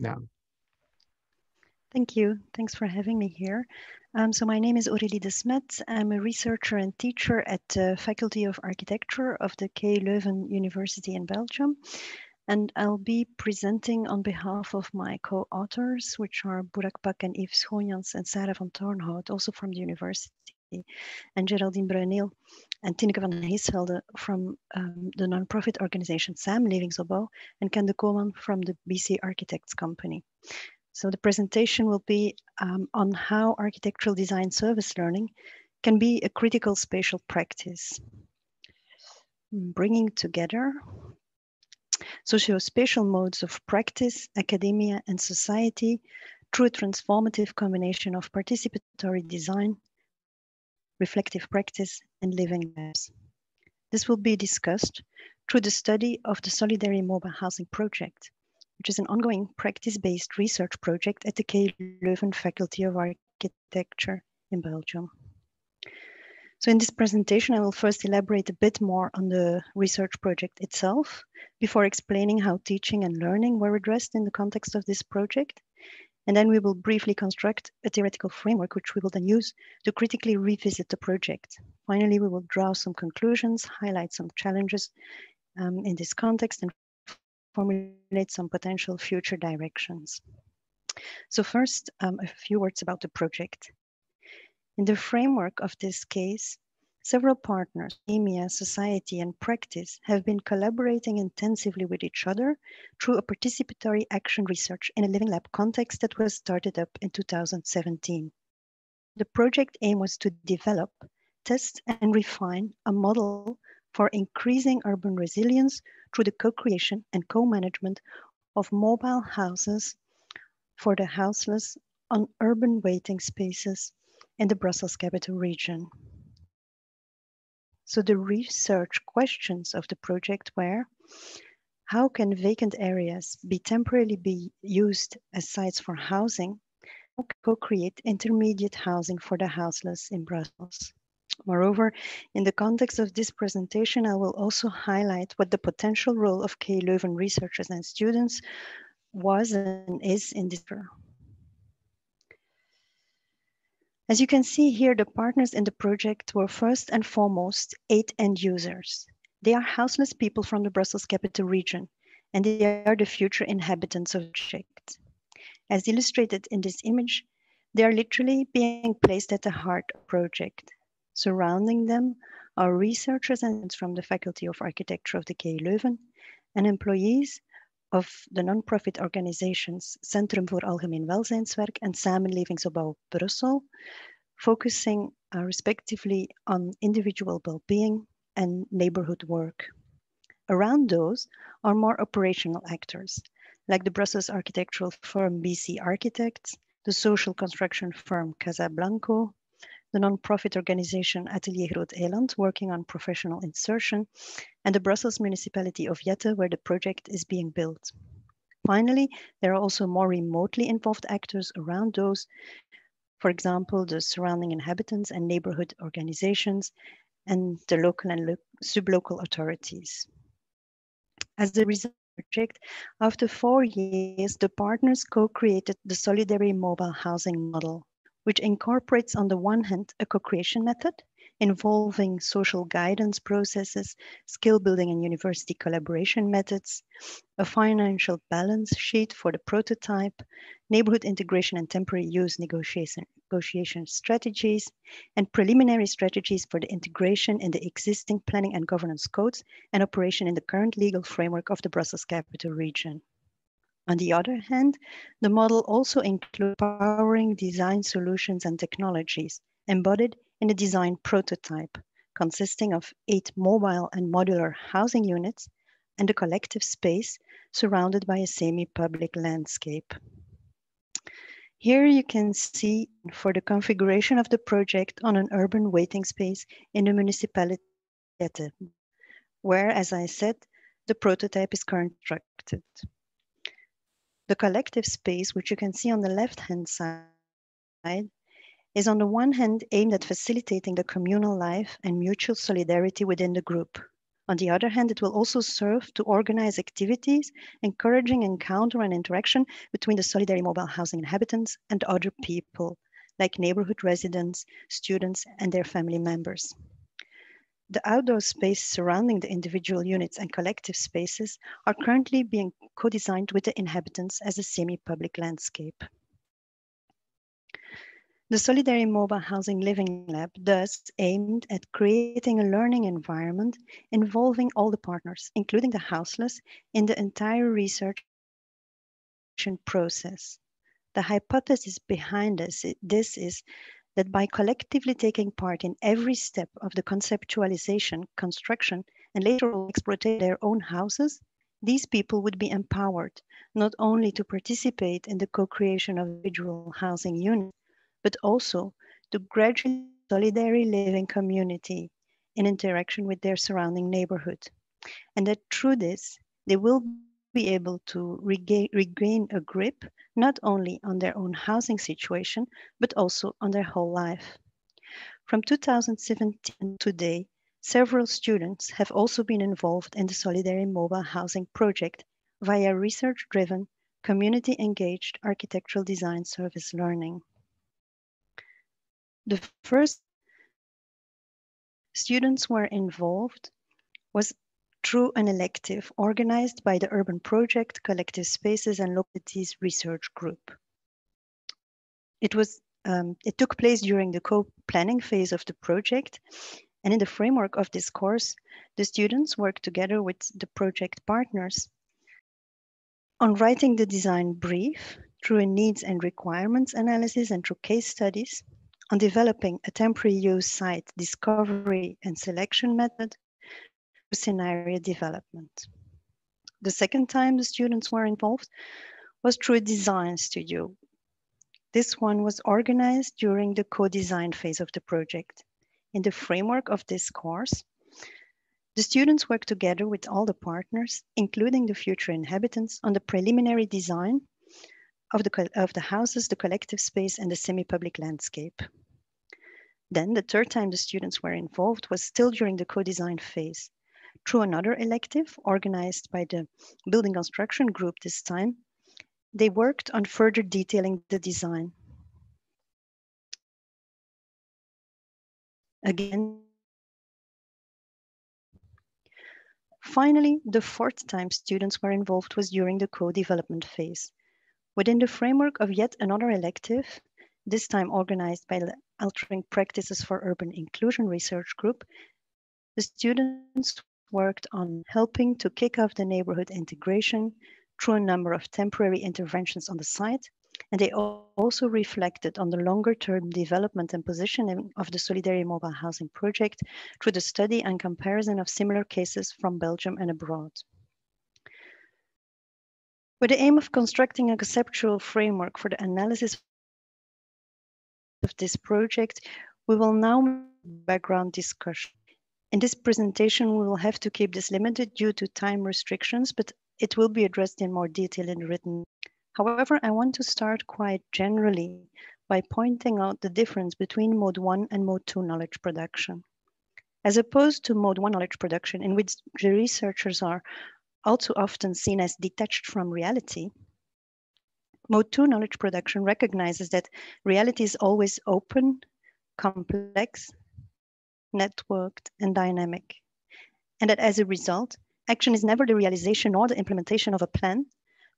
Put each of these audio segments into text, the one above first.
now. Thank you. Thanks for having me here. Um, so my name is Aurélie de Smet. I'm a researcher and teacher at the Faculty of Architecture of the KU Leuven University in Belgium. And I'll be presenting on behalf of my co-authors, which are Burak Pak and Yves Schoonjans and Sarah van Toornhout, also from the university, and Geraldine Bruineel and Tineke van Heesvelde from um, the nonprofit organization Samenlevingsopbouw and Ken de Cooman from the BC Architects Company. So the presentation will be um, on how architectural design service learning can be a critical spatial practice. Bringing together socio-spatial modes of practice, academia, and society through a transformative combination of participatory design, reflective practice, and living labs. This will be discussed through the study of the Solidary Mobile Housing Project, which is an ongoing practice-based research project at the KU Leuven Faculty of Architecture in Belgium. So in this presentation, I will first elaborate a bit more on the research project itself before explaining how teaching and learning were addressed in the context of this project. And then we will briefly construct a theoretical framework, which we will then use to critically revisit the project. Finally, we will draw some conclusions, highlight some challenges um, in this context, and formulate some potential future directions. So first, um, a few words about the project. In the framework of this case, several partners, EMEA, society, and practice have been collaborating intensively with each other through a participatory action research in a living lab context that was started up in 2017. The project aim was to develop, test, and refine a model for increasing urban resilience through the co-creation and co-management of mobile houses for the houseless on urban waiting spaces in the Brussels capital region. So the research questions of the project were, how can vacant areas be temporarily be used as sites for housing? Co-create intermediate housing for the houseless in Brussels. Moreover, in the context of this presentation, I will also highlight what the potential role of KU Leuven researchers and students was and is in this. As you can see here, the partners in the project were first and foremost eight end users. They are houseless people from the Brussels capital region, and they are the future inhabitants of the project. As illustrated in this image, they are literally being placed at the heart of the project. Surrounding them are researchers and from the Faculty of Architecture of the KU Leuven and employees of the non-profit organizations Centrum voor Algemeen Welzijnswerk and Samenlevingsopbouw Brussel, focusing uh, respectively on individual well-being and neighborhood work. Around those are more operational actors, like the Brussels architectural firm BC Architects, the social construction firm Casablanco, the non-profit organization Atelier Groot Eiland working on professional insertion, and the Brussels municipality of Jette where the project is being built. Finally, there are also more remotely involved actors around those, for example, the surrounding inhabitants and neighborhood organizations and the local and lo sublocal authorities. As a result project, after four years, the partners co-created the Solidary Mobile Housing Model which incorporates on the one hand a co-creation method involving social guidance processes, skill building and university collaboration methods, a financial balance sheet for the prototype, neighborhood integration and temporary use negotiation, negotiation strategies, and preliminary strategies for the integration in the existing planning and governance codes and operation in the current legal framework of the Brussels capital region. On the other hand, the model also includes powering design solutions and technologies embodied in a design prototype consisting of eight mobile and modular housing units and a collective space surrounded by a semi-public landscape. Here you can see for the configuration of the project on an urban waiting space in the municipality, where, as I said, the prototype is constructed. The collective space, which you can see on the left-hand side, is on the one hand aimed at facilitating the communal life and mutual solidarity within the group. On the other hand, it will also serve to organize activities encouraging encounter and interaction between the Solidary mobile housing inhabitants and other people, like neighborhood residents, students, and their family members. The outdoor space surrounding the individual units and collective spaces are currently being co-designed with the inhabitants as a semi-public landscape. The Solidary Mobile Housing Living Lab thus aimed at creating a learning environment involving all the partners, including the houseless, in the entire research process. The hypothesis behind this, this is that by collectively taking part in every step of the conceptualization, construction, and later exploitation their own houses, these people would be empowered not only to participate in the co-creation of individual housing units, but also to gradually solidary living community in interaction with their surrounding neighborhood. And that through this, they will be able to regain, regain a grip not only on their own housing situation, but also on their whole life. From 2017 to today, several students have also been involved in the Solidary Mobile Housing Project via research-driven, community-engaged architectural design service learning. The first students were involved was through an elective organized by the Urban Project Collective Spaces and Localities Research Group. It, was, um, it took place during the co-planning phase of the project and in the framework of this course, the students worked together with the project partners on writing the design brief through a needs and requirements analysis and through case studies, on developing a temporary use site discovery and selection method, scenario development. The second time the students were involved was through a design studio. This one was organized during the co-design phase of the project. In the framework of this course, the students worked together with all the partners, including the future inhabitants, on the preliminary design of the, of the houses, the collective space, and the semi-public landscape. Then the third time the students were involved was still during the co-design phase through another elective organized by the building construction group this time, they worked on further detailing the design. Again, Finally, the fourth time students were involved was during the co-development phase. Within the framework of yet another elective, this time organized by the Altering Practices for Urban Inclusion Research Group, the students worked on helping to kick off the neighborhood integration through a number of temporary interventions on the site. And they also reflected on the longer term development and positioning of the Solidary Mobile Housing Project through the study and comparison of similar cases from Belgium and abroad. With the aim of constructing a conceptual framework for the analysis of this project, we will now background discussion. In this presentation, we will have to keep this limited due to time restrictions, but it will be addressed in more detail in written. However, I want to start quite generally by pointing out the difference between mode one and mode two knowledge production. As opposed to mode one knowledge production, in which the researchers are also often seen as detached from reality, mode two knowledge production recognizes that reality is always open, complex, networked, and dynamic. And that as a result, action is never the realization or the implementation of a plan,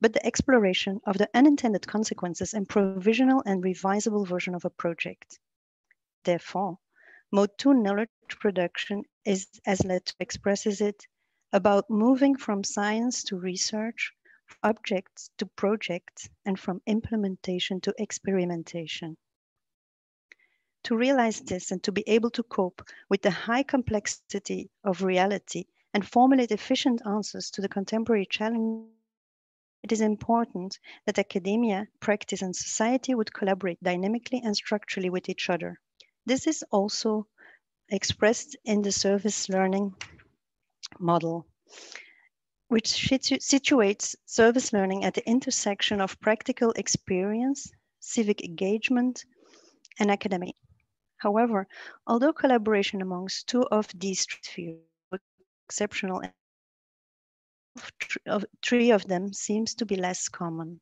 but the exploration of the unintended consequences and provisional and revisable version of a project. Therefore, Mode 2 knowledge production is, as Latour expresses it, about moving from science to research, objects to projects, and from implementation to experimentation. To realize this and to be able to cope with the high complexity of reality and formulate efficient answers to the contemporary challenge, it is important that academia, practice, and society would collaborate dynamically and structurally with each other. This is also expressed in the service learning model, which situates service learning at the intersection of practical experience, civic engagement, and academic. However, although collaboration amongst two of these spheres exceptional of three of them seems to be less common.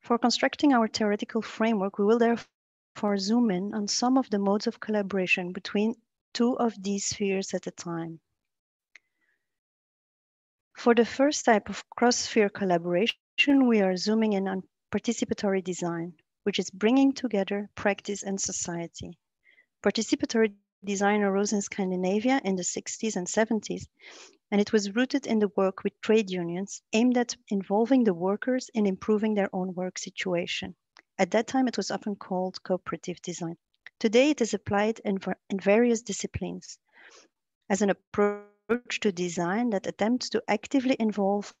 For constructing our theoretical framework, we will therefore zoom in on some of the modes of collaboration between two of these spheres at a time. For the first type of cross-sphere collaboration, we are zooming in on participatory design, which is bringing together practice and society. Participatory design arose in Scandinavia in the 60s and 70s, and it was rooted in the work with trade unions aimed at involving the workers in improving their own work situation. At that time, it was often called cooperative design. Today, it is applied in, in various disciplines as an approach approach to design that attempts to actively involve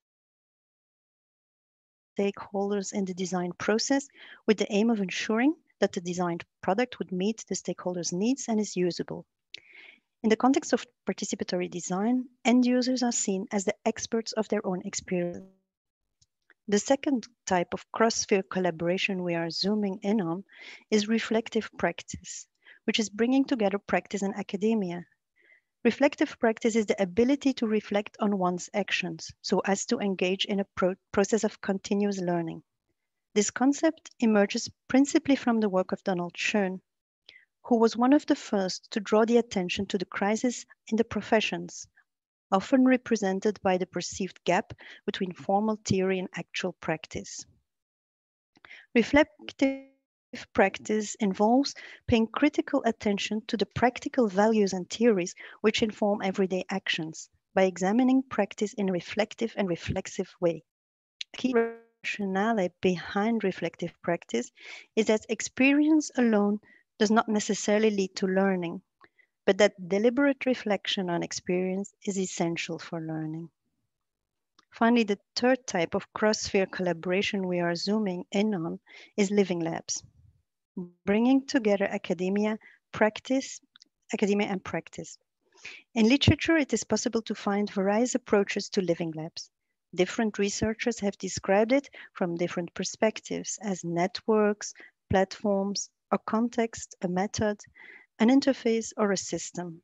stakeholders in the design process with the aim of ensuring that the designed product would meet the stakeholders' needs and is usable. In the context of participatory design, end users are seen as the experts of their own experience. The second type of cross-sphere collaboration we are zooming in on is reflective practice, which is bringing together practice and academia Reflective practice is the ability to reflect on one's actions so as to engage in a pro process of continuous learning. This concept emerges principally from the work of Donald Schoen, who was one of the first to draw the attention to the crisis in the professions, often represented by the perceived gap between formal theory and actual practice. Reflective practice involves paying critical attention to the practical values and theories which inform everyday actions by examining practice in a reflective and reflexive way. Key rationale behind reflective practice is that experience alone does not necessarily lead to learning, but that deliberate reflection on experience is essential for learning. Finally, the third type of cross-sphere collaboration we are zooming in on is living labs bringing together academia, practice, academia and practice. In literature, it is possible to find various approaches to living labs. Different researchers have described it from different perspectives as networks, platforms, a context, a method, an interface, or a system.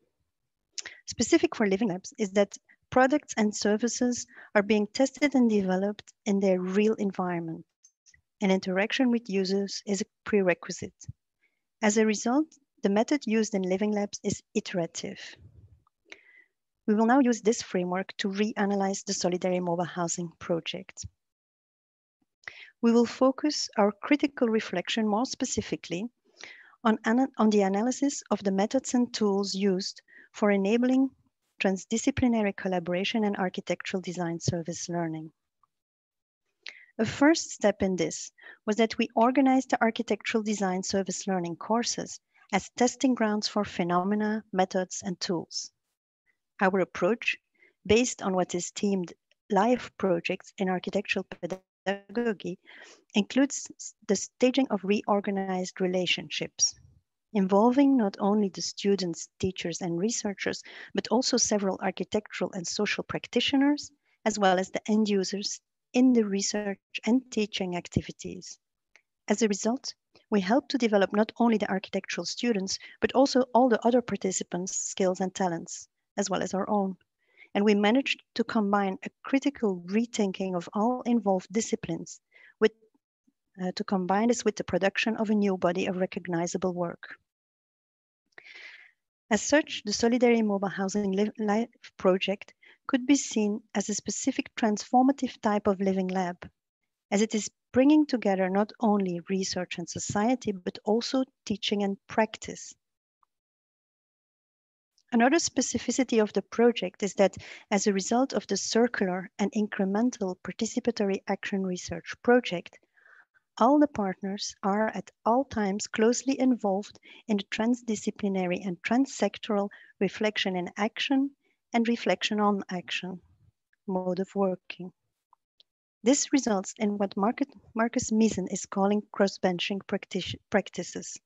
Specific for living labs is that products and services are being tested and developed in their real environment and interaction with users is a prerequisite. As a result, the method used in Living Labs is iterative. We will now use this framework to reanalyze the Solidary Mobile Housing project. We will focus our critical reflection more specifically on, on the analysis of the methods and tools used for enabling transdisciplinary collaboration and architectural design service learning. A first step in this was that we organized the architectural design service learning courses as testing grounds for phenomena, methods, and tools. Our approach, based on what is themed live projects in architectural pedagogy, includes the staging of reorganized relationships, involving not only the students, teachers, and researchers, but also several architectural and social practitioners, as well as the end users, in the research and teaching activities. As a result, we help to develop not only the architectural students, but also all the other participants' skills and talents, as well as our own. And we managed to combine a critical rethinking of all involved disciplines with, uh, to combine this with the production of a new body of recognizable work. As such, the Solidary Mobile Housing Life project could be seen as a specific transformative type of living lab, as it is bringing together not only research and society, but also teaching and practice. Another specificity of the project is that as a result of the circular and incremental participatory action research project, all the partners are at all times closely involved in the transdisciplinary and transsectoral reflection and action and reflection on action mode of working. This results in what Markus Miessen is calling cross-benching practices.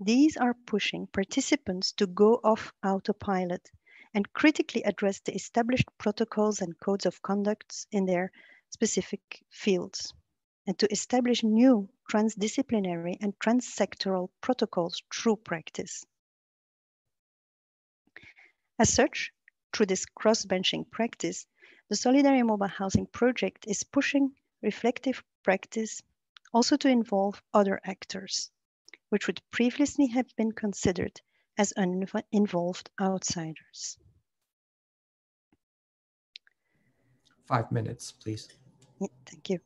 These are pushing participants to go off autopilot and critically address the established protocols and codes of conduct in their specific fields, and to establish new transdisciplinary and transsectoral protocols through practice. As such, through this cross-benching practice, the Solidarity Mobile Housing Project is pushing reflective practice also to involve other actors, which would previously have been considered as uninvolved outsiders. Five minutes, please. Yeah, thank you.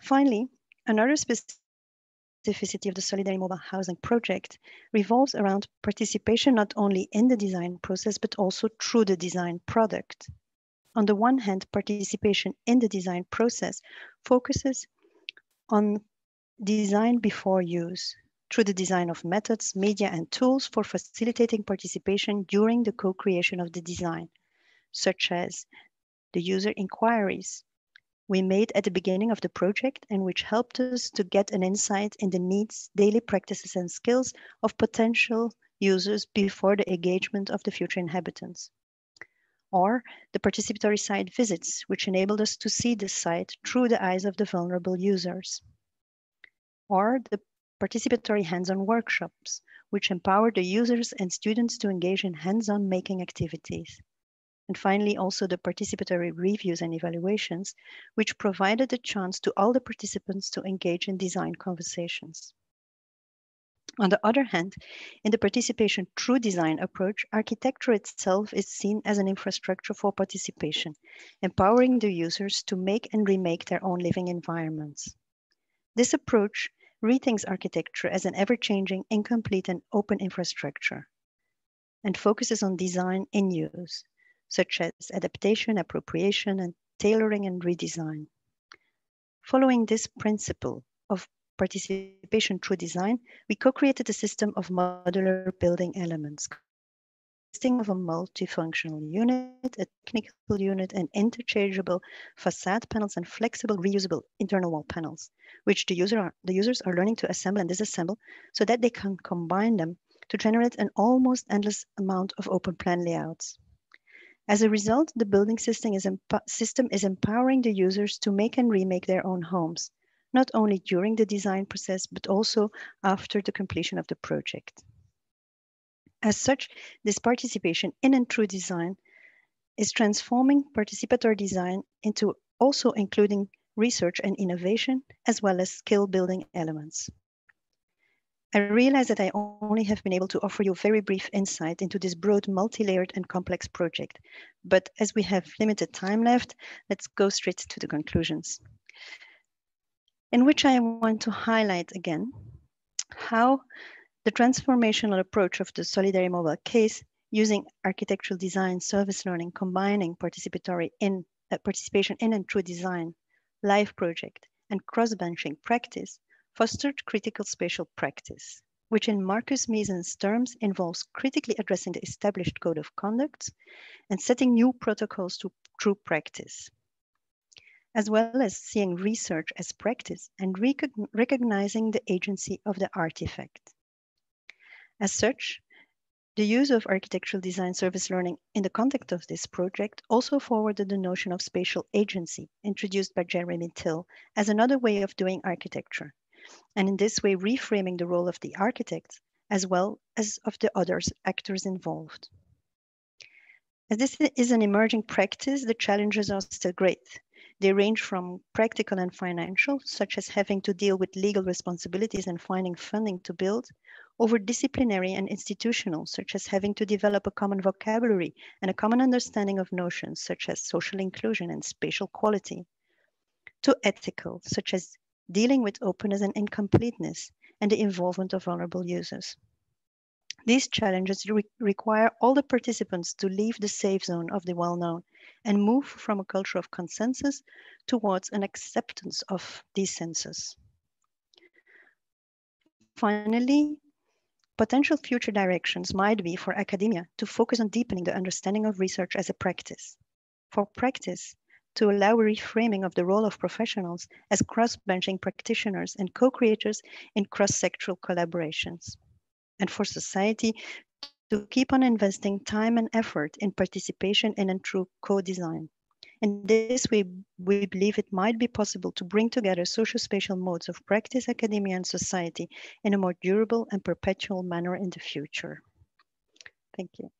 Finally, another specificity of the Solidarity Mobile Housing Project revolves around participation not only in the design process, but also through the design product. On the one hand, participation in the design process focuses on design before use through the design of methods, media, and tools for facilitating participation during the co-creation of the design, such as the user inquiries we made at the beginning of the project and which helped us to get an insight in the needs, daily practices, and skills of potential users before the engagement of the future inhabitants or the participatory site visits, which enabled us to see the site through the eyes of the vulnerable users, or the participatory hands-on workshops, which empowered the users and students to engage in hands-on making activities. And finally, also the participatory reviews and evaluations, which provided a chance to all the participants to engage in design conversations. On the other hand, in the participation through design approach, architecture itself is seen as an infrastructure for participation, empowering the users to make and remake their own living environments. This approach rethinks architecture as an ever-changing, incomplete, and open infrastructure, and focuses on design in use, such as adaptation, appropriation, and tailoring and redesign. Following this principle of participation through design, we co-created a system of modular building elements consisting of a multifunctional unit, a technical unit, and interchangeable facade panels and flexible reusable internal wall panels, which the, user are, the users are learning to assemble and disassemble so that they can combine them to generate an almost endless amount of open plan layouts. As a result, the building system is, system is empowering the users to make and remake their own homes, not only during the design process, but also after the completion of the project. As such, this participation in and through design is transforming participatory design into also including research and innovation, as well as skill building elements. I realize that I only have been able to offer you a very brief insight into this broad, multi-layered and complex project. But as we have limited time left, let's go straight to the conclusions in which I want to highlight again how the transformational approach of the Solidary Mobile case using architectural design, service learning, combining participatory in uh, participation in and through design, live project, and cross-benching practice fostered critical spatial practice, which in Markus Miessen's terms involves critically addressing the established code of conduct and setting new protocols to true practice as well as seeing research as practice and recognizing the agency of the artifact. As such, the use of architectural design service learning in the context of this project also forwarded the notion of spatial agency introduced by Jeremy Till as another way of doing architecture, and in this way reframing the role of the architect as well as of the other actors involved. As this is an emerging practice, the challenges are still great. They range from practical and financial, such as having to deal with legal responsibilities and finding funding to build, over disciplinary and institutional, such as having to develop a common vocabulary and a common understanding of notions such as social inclusion and spatial quality, to ethical, such as dealing with openness and incompleteness and the involvement of vulnerable users. These challenges re require all the participants to leave the safe zone of the well-known and move from a culture of consensus towards an acceptance of dissensus. Finally, potential future directions might be for academia to focus on deepening the understanding of research as a practice. For practice, to allow a reframing of the role of professionals as cross-benching practitioners and co-creators in cross-sectoral collaborations and for society to keep on investing time and effort in participation and in through co-design. In this way, we believe it might be possible to bring together socio-spatial modes of practice, academia, and society in a more durable and perpetual manner in the future. Thank you.